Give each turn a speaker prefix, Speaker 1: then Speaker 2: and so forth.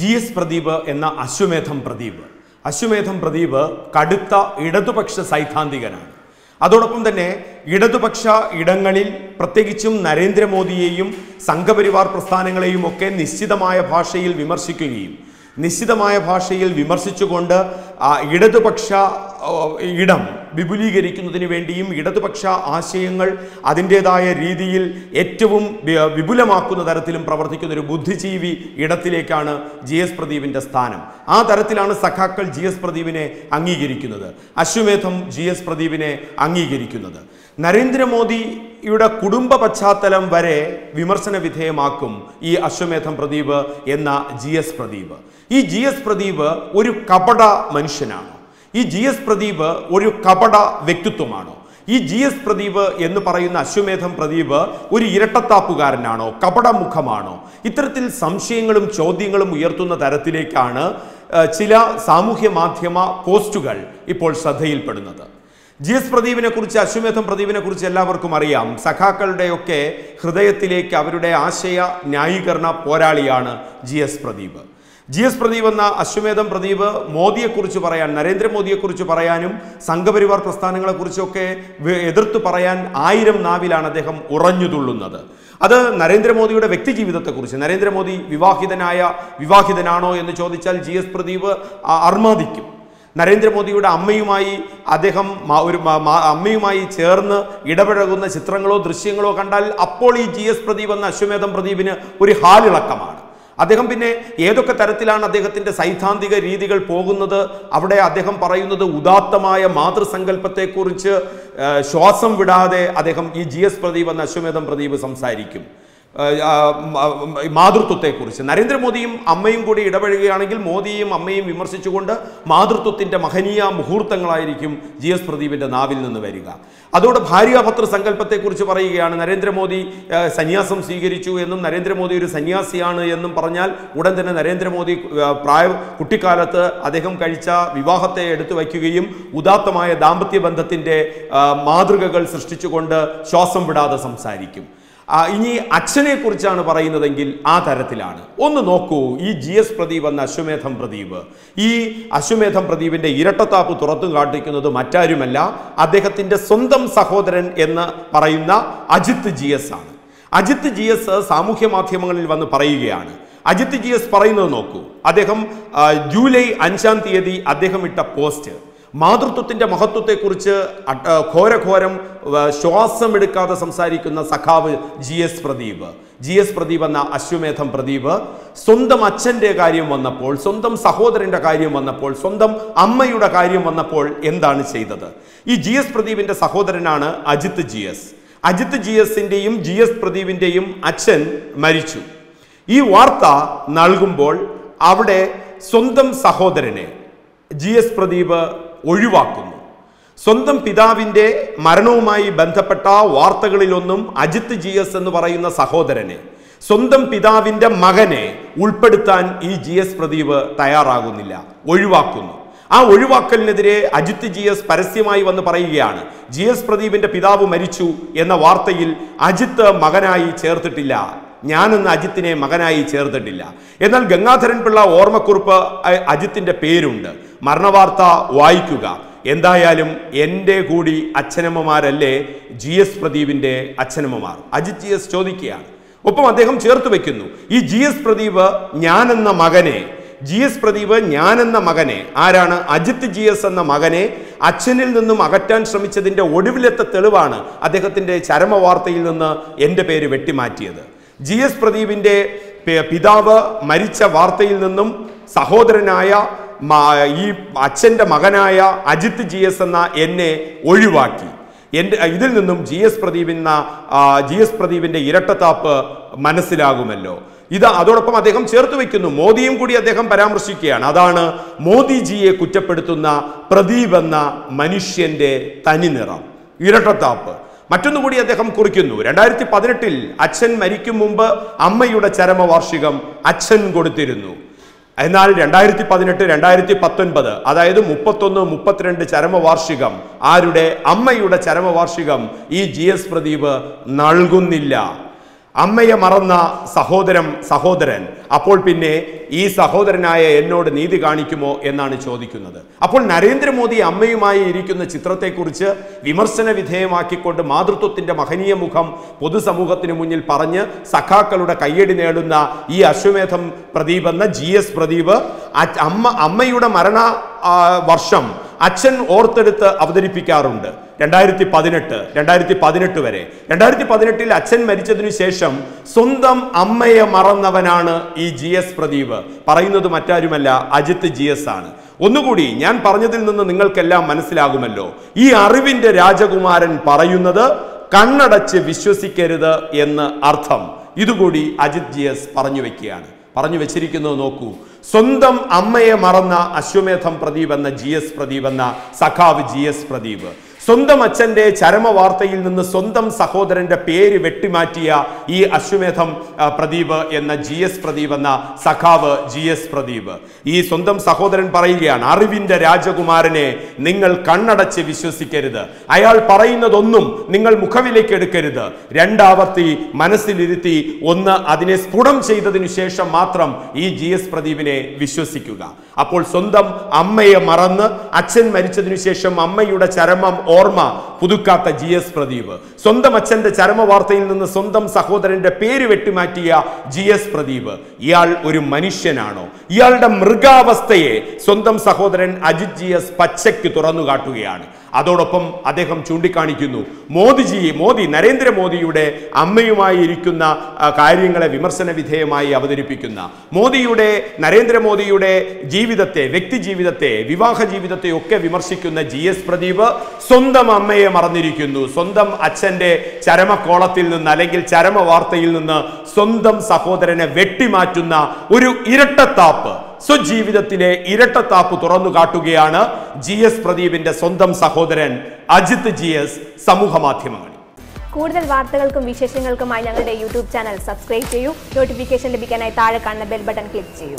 Speaker 1: G S Pradeep എന്ന അശ്വമേധം പ്രദീപ്. അശ്വമേധം പ്രദീപ് കടുത്ത ഇടതുപക്ഷ സൈദ്ധാന്തികനാണ്. അതോടൊപ്പം തന്നെ ഇടതുപക്ഷ ഇടങ്ങളിൽ പ്രത്യേകിച്ചും നരേന്ദ്രമോദിയെയും സംഘപരിവാർ പ്രസ്ഥാനങ്ങളെയും ഒക്കെ നിശ്ചിതമായ ഭാഷയിൽ വിമർശിക്കുകയും നിശ്ചിതമായ ഭാഷയിൽ വിമർശിച്ചുകൊണ്ട് ആ ഇടതുപക്ഷ ഇടം വിപുലീകരിക്കുന്നതിന് വേണ്ടിയും ഇടതുപക്ഷ ആശയങ്ങൾ അതിന്റെതായ രീതിയിൽ ഏറ്റവും വിപുലമാക്കുന്ന തരത്തിലും പ്രവർത്തിക്കുന്ന ഒരു ബുദ്ധിജീവി ഇടത്തിലേക്കാണ് ജി എസ് പ്രദീപിന്റെ സ്ഥാനം. ആ തരത്തിലാണ് സഖാക്കൾ ജി എസ് പ്രദീപിനെ അംഗീകരിക്കുന്നത്. അശ്വമേധം ജി എസ് പ്രദീപിനെ അംഗീകരിക്കുന്നത്. നരേന്ദ്രമോദിയുടെ കുടുംബ പശ്ചാത്തലം വരെ വിമർശന വിധേയമാക്കും ഈ അശ്വമേധം പ്രദീപ് എന്ന ജി എസ് പ്രദീപ്. ഈ ജി എസ് പ്രദീപ് ഒരു കപട മനുഷ്യനാണ്? ഈ ജി എസ് പ്രദീപ് ഒരു കപട വ്യക്തിത്വമാണോ? ഈ ജി എസ് പ്രദീപ് എന്ന് പറയുന്ന അശ്വമേധം പ്രദീപ് ഒരു ഇരട്ടത്താപ്പുകാരനാണോ? കപടമുഖമാണോ? ഇത്തരത്തിൽ സംശയങ്ങളും ചോദ്യങ്ങളും ഉയർത്തുന്ന തരത്തിലേക്കാണ് ചില സാമൂഹ്യ മാധ്യമ പോസ്റ്റുകൾ ഇപ്പോൾ ശ്രദ്ധയിൽപ്പെടുന്നത്. ജി എസ് പ്രദീപിനെ കുറിച്ച് അശ്വമേധം പ്രദീപിനെ കുറിച്ച് എല്ലാവർക്കും അറിയാം. സഖാക്കളുടെയൊക്കെ ഹൃദയത്തിലേക്ക് അവരുടെ ആശയ ന്യായീകരണ പോരാളിയാണ് G S Pradeep. G S Pradeep എന്ന അശ്വമേധം പ്രദീപ് മോദിയെക്കുറിച്ച് പറയാൻ നരേന്ദ്രമോദിയെക്കുറിച്ച് പറയാനും സംഘപരിവാർ പ്രസ്ഥാനങ്ങളെക്കുറിച്ചൊക്കെ എതിർത്ത് പറയാൻ ആയിരം നാവിലാണ് അദ്ദേഹം ഉറഞ്ഞുതുള്ളുന്നത് അത് നരേന്ദ്രമോദിയുടെ വ്യക്തി ജീവിതത്തെക്കുറിച്ച് നരേന്ദ്രമോദി വിവാഹിതനായ വിവാഹിതനാണോ എന്ന് ചോദിച്ചാൽ ജി എസ് പ്രദീപ് അർമാദിക്കും. നരേന്ദ്രമോദിയുടെ അമ്മയുമായി അദ്ദേഹം ഒരു അമ്മയുമായി ചേർന്ന് ഇടപഴകുന്ന ചിത്രങ്ങളോ ദൃശ്യങ്ങളോ കണ്ടാൽ അപ്പോൾ ഈ ജി എസ് പ്രദീപ് എന്ന അശ്വമേധം പ്രദീപിന് ഒരു ഹാലിളക്കമാണ്. അദ്ദേഹം പിന്നെ ഏതൊക്കെ തരത്തിലാണ് അദ്ദേഹത്തിന്റെ സൈദ്ധാന്തിക രീതികൾ പോകുന്നത്? അവിടെ അദ്ദേഹം പറയുന്നത് ഉദാത്തമായ മാതൃസങ്കല്പത്തെക്കുറിച്ച് ശ്വാസം വിടാതെ അദ്ദേഹം ഈ ജി എസ് പ്രദീപ് എന്ന അശ്വമേധം പ്രദീപ് സംസാരിക്കും. മാതൃത്വത്തെക്കുറിച്ച്. നരേന്ദ്രമോദിയും അമ്മയും കൂടി ഇടപഴകുകയാണെങ്കിൽ മോദിയും അമ്മയും വിമർശിച്ചുകൊണ്ട് മാതൃത്വത്തിന്റെ മഹനീയ മുഹൂർത്തങ്ങളായിരിക്കും ജി എസ് പ്രദീപിന്റെ നാവിൽ നിന്ന് വരിക. അതോടെ ഭാര്യാപത്ര സങ്കല്പത്തെക്കുറിച്ച് പറയുകയാണ് നരേന്ദ്രമോദി സന്യാസം സ്വീകരിച്ചു എന്നും നരേന്ദ്രമോദി ഒരു സന്യാസിയാണ് എന്നും പറഞ്ഞാൽ ഉടൻ തന്നെ നരേന്ദ്രമോദി പ്രായ കുട്ടിക്കാലത്ത് അദ്ദേഹം കഴിച്ച വിവാഹത്തെ എടുത്തു വയ്ക്കുകയും ഉദാത്തമായ ദാമ്പത്യ ബന്ധത്തിന്റെ മാതൃകകൾ സൃഷ്ടിച്ചുകൊണ്ട് ശ്വാസം വിടാതെ സംസാരിക്കും. ഇനി അച്ഛനെ കുറിച്ചാണ് പറയുന്നതെങ്കിൽ ആ തരത്തിലാണ്. ഒന്ന് നോക്കൂ ഈ ജി എസ് പ്രദീപ് എന്ന അശ്വമേധം പ്രദീപ്. ഈ അശ്വമേധം പ്രദീപിന്റെ ഇരട്ടത്താപ്പ് തുറത്തു കാട്ടിക്കുന്നത് മറ്റാരുമല്ല അദ്ദേഹത്തിന്റെ സ്വന്തം സഹോദരൻ എന്ന് പറയുന്ന അജിത്ത് ജി എസ് ആണ്. അജിത്ത് ജി എസ് സാമൂഹ്യ മാധ്യമങ്ങളിൽ വന്ന് പറയുകയാണ്. അജിത്ത് ജി എസ് പറയുന്നത് നോക്കൂ അദ്ദേഹം ജൂലൈ അഞ്ചാം തീയതി അദ്ദേഹം ഇട്ട പോസ്റ്റ്. മാതൃത്വത്തിന്റെ മഹത്വത്തെക്കുറിച്ച് ഘോരഘോരം ആ, ശ്വാസം എടുക്കാതെ സംസാരിക്കുന്ന സഖാവ് G S Pradeep. G S Pradeep എന്ന അശ്വമേധം പ്രദീപ്. സ്വന്തം അച്ഛന്റെ കാര്യം വന്നപ്പോൾ സ്വന്തം സഹോദരന്റെ കാര്യം വന്നപ്പോൾ സ്വന്തം അമ്മയുടെ കാര്യം വന്നപ്പോൾ എന്താണ് ചെയ്തത്? ഈ ജി എസ് പ്രദീപിന്റെ സഹോദരനാണ് Ajith G S. Ajith G എസിന്റെയും G S പ്രദീപിന്റെയും അച്ഛൻ മരിച്ചു. ഈ വാർത്ത നൽകുമ്പോൾ അവിടെ സ്വന്തം സഹോദരനെ ജി എസ് പ്രദീപ് ഒഴിവാക്കുന്നു. സ്വന്തം പിതാവിന്റെ മരണവുമായി ബന്ധപ്പെട്ട വാർത്തകളിലൊന്നും അജിത് ജി എസ് എന്ന് പറയുന്ന സഹോദരനെ സ്വന്തം പിതാവിന്റെ മകനെ ഉൾപ്പെടുത്താൻ ഈ ജി എസ് പ്രദീപ് തയ്യാറാകുന്നില്ല. ഒഴിവാക്കുന്നു. ആ ഒഴിവാക്കലിനെതിരെ അജിത് ജി എസ് പരസ്യമായി വന്ന് പറയുകയാണ് ജി എസ് പ്രദീപിന്റെ പിതാവ് മരിച്ചു എന്ന വാർത്തയിൽ അജിത്ത് മകനായി ചേർത്തിട്ടില്ല. ഞാനെന്ന് അജിത്തിനെ മകനായി ചേർത്തിട്ടില്ല. എന്നാൽ ഗംഗാധരൻ പിള്ള ഓർമ്മക്കുറിപ്പ് അജിത്തിന്റെ പേരുണ്ട്. മരണവാർത്ത വായിക്കുക. എന്തായാലും എന്റെ കൂടി അച്ഛനമ്മമാരല്ലേ? ജി എസ് പ്രദീപിന്റെ അച്ഛനമ്മമാർ. അജിത് ജി എസ് ചോദിക്കുകയാണ്. ഒപ്പം അദ്ദേഹം ചേർത്ത് വെക്കുന്നു ഈ ജി എസ് പ്രദീപ് ഞാനെന്ന മകനെ ജി എസ് പ്രദീപ് ഞാനെന്ന മകനെ ആരാണ്? അജിത് ജി എസ് എന്ന മകനെ അച്ഛനിൽ നിന്നും അകറ്റാൻ ശ്രമിച്ചതിന്റെ ഒടുവിലത്തെ തെളിവാണ് അദ്ദേഹത്തിന്റെ ചരമവാർത്തയിൽ നിന്ന് എന്റെ പേര് വെട്ടിമാറ്റിയത്. ജി എസ് പ്രദീപിന്റെ പിതാവ് മരിച്ച വാർത്തയിൽ നിന്നും സഹോദരനായ ഈ അച്ഛന്റെ മകനായ അജിത് ജി എസ് എന്ന എന്നെ ഒഴിവാക്കി. എന്റെ ഇതിൽ നിന്നും ജി എസ് പ്രദീപ് എന്ന ജി എസ് പ്രദീപിന്റെ ഇരട്ടത്താപ്പ് മനസ്സിലാകുമല്ലോ. ഇത് അതോടൊപ്പം അദ്ദേഹം ചേർത്ത് വെക്കുന്നു മോദിയും കൂടി അദ്ദേഹം പരാമർശിക്കുകയാണ്. അതാണ് മോദിജിയെ കുറ്റപ്പെടുത്തുന്ന പ്രദീപ് എന്ന മനുഷ്യന്റെ തനിനിറം ഇരട്ടത്താപ്പ്. മറ്റൊന്നുകൂടി അദ്ദേഹം കുറിക്കുന്നു. രണ്ടായിരത്തി പതിനെട്ടിൽ അച്ഛൻ മരിക്കും മുമ്പ് അമ്മയുടെ ചരമവാർഷികം അച്ഛൻ കൊടുത്തിരുന്നു. എന്നാൽ രണ്ടായിരത്തി പതിനെട്ട് രണ്ടായിരത്തി പത്തൊൻപത് അതായത് മുപ്പത്തൊന്ന് മുപ്പത്തിരണ്ട് ചരമവാർഷികം ആരുടെ? അമ്മയുടെ ചരമവാർഷികം ഈ ജി എസ് പ്രദീപ് നൽകുന്നില്ല. അമ്മയെ മറന്ന സഹോദരം സഹോദരൻ. അപ്പോൾ പിന്നെ ഈ സഹോദരനായ എന്നോട് നീതി കാണിക്കുമോ എന്നാണ് ചോദിക്കുന്നത്. അപ്പോൾ നരേന്ദ്രമോദി അമ്മയുമായി ഇരിക്കുന്ന ചിത്രത്തെക്കുറിച്ച് വിമർശന വിധേയമാക്കിക്കൊണ്ട് മാതൃത്വത്തിന്റെ മഹനീയ മുഖം പൊതുസമൂഹത്തിന് മുന്നിൽ പറഞ്ഞ് സഖാക്കളുടെ കയ്യടി നേടുന്ന ഈ അശ്വമേധം പ്രദീപ് എന്ന ജി എസ് പ്രദീപ് അമ്മ അമ്മയുടെ മരണ വർഷം അച്ഛൻ ഓർത്തെടുത്ത് അവതരിപ്പിക്കാറുണ്ട്. രണ്ടായിരത്തി പതിനെട്ട് രണ്ടായിരത്തി പതിനെട്ട് വരെ. രണ്ടായിരത്തി പതിനെട്ടിൽ അച്ഛൻ മരിച്ചതിനു ശേഷം സ്വന്തം അമ്മയെ മറന്നവനാണ് ഈ ജി എസ് പ്രദീപ്. പറയുന്നത് മറ്റാരുമല്ല അജിത്ത് ജി എസ് ആണ്. ഒന്നുകൂടി ഞാൻ പറഞ്ഞതിൽ നിന്ന് നിങ്ങൾക്കെല്ലാം മനസ്സിലാകുമല്ലോ. ഈ അറിവിന്റെ രാജകുമാരൻ പറയുന്നത് കണ്ണടച്ച് വിശ്വസിക്കരുത് എന്ന് അർത്ഥം. ഇതുകൂടി അജിത് ജി എസ് പറഞ്ഞു വെക്കുകയാണ്. പറഞ്ഞു വെച്ചിരിക്കുന്നത് നോക്കൂ. സ്വന്തം അമ്മയെ മറന്ന അശ്വമേധം പ്രദീപ് എന്ന ജി എസ് പ്രദീപ് എന്ന സഖാവ് ജി എസ് പ്രദീപ്. സ്വന്തം അച്ഛന്റെ ചരമവാർത്തയിൽ നിന്ന് സ്വന്തം സഹോദരന്റെ പേര് വെട്ടിമാറ്റിയ ഈ അശ്വമേധം പ്രദീപ് എന്ന ജി എസ് പ്രദീപ് എന്ന സഖാവ് ജി എസ് പ്രദീപ്. ഈ സ്വന്തം സഹോദരൻ പറയുകയാണ് അറിവിന്റെ രാജകുമാരനെ നിങ്ങൾ കണ്ണടച്ച് വിശ്വസിക്കരുത്. അയാൾ പറയുന്നതൊന്നും നിങ്ങൾ മുഖവിലേക്ക് എടുക്കരുത്. രണ്ടാവർത്തി മനസ്സിലിരുത്തി ഒന്ന് അതിനെ സ്ഫുടം ചെയ്തതിനു ശേഷം മാത്രം ഈ ജി എസ് പ്രദീപിനെ വിശ്വസിക്കുക. അപ്പോൾ സ്വന്തം അമ്മയെ മറന്ന് അച്ഛൻ മരിച്ചതിനു ശേഷം അമ്മയുടെ ചരമം forma പുതുക്കാത്ത ജി എസ് പ്രദീപ്. സ്വന്തം അച്ഛന്റെ ചരമ വാർത്തയിൽ നിന്ന് സ്വന്തം സഹോദരന്റെ പേര് വെട്ടിമാറ്റിയ ജി എസ് പ്രദീപ്. ഇയാൾ ഒരു മനുഷ്യനാണോ? ഇയാളുടെ മൃഗാവസ്ഥയെ സ്വന്തം സഹോദരൻ അജിത് ജി എസ് പച്ചയ്ക്ക് തുറന്നു കാട്ടുകയാണ്. അതോടൊപ്പം അദ്ദേഹം ചൂണ്ടിക്കാണിക്കുന്നു മോദിജിയെ മോദി നരേന്ദ്രമോദിയുടെ അമ്മയുമായി ഇരിക്കുന്ന കാര്യങ്ങളെ വിമർശന വിധേയമായി അവതരിപ്പിക്കുന്ന മോദിയുടെ നരേന്ദ്രമോദിയുടെ ജീവിതത്തെ വ്യക്തി ജീവിതത്തെ വിവാഹ ജീവിതത്തെ ഒക്കെ വിമർശിക്കുന്ന ജി എസ് പ്രദീപ് സ്വന്തം അമ്മയെ മറന്നിരിക്കുന്നു. സ്വന്തം അച്ഛന്റെ ചരമക്കോളത്തിൽ നിന്ന് അല്ലെങ്കിൽ ചരമ വാർത്തയിൽ നിന്ന് സ്വന്തം സഹോദരനെ വെട്ടിമാറ്റുന്ന ഒരു ഇരട്ടത്താപ്പ്. സ്വജീവിതത്തിലെ ഇരട്ടത്താപ്പ് തുറന്നു കാട്ടുകയാണ് ജി എസ് പ്രദീപിന്റെ സ്വന്തം സഹോദരൻ അജിത് ജി എസ് സമൂഹ മാധ്യമങ്ങളിൽ.
Speaker 2: കൂടുതൽ വാർത്തകൾക്കും വിശേഷങ്ങൾക്കുമായി ഞങ്ങളുടെ യൂട്യൂബ് ചാനൽ സബ്സ്ക്രൈബ് ചെയ്യൂ. നോട്ടിഫിക്കേഷൻ ലഭിക്കാനായി താഴെ കാണുന്ന ബെൽ ബട്ടൺ ക്ലിക്ക് ചെയ്യൂ.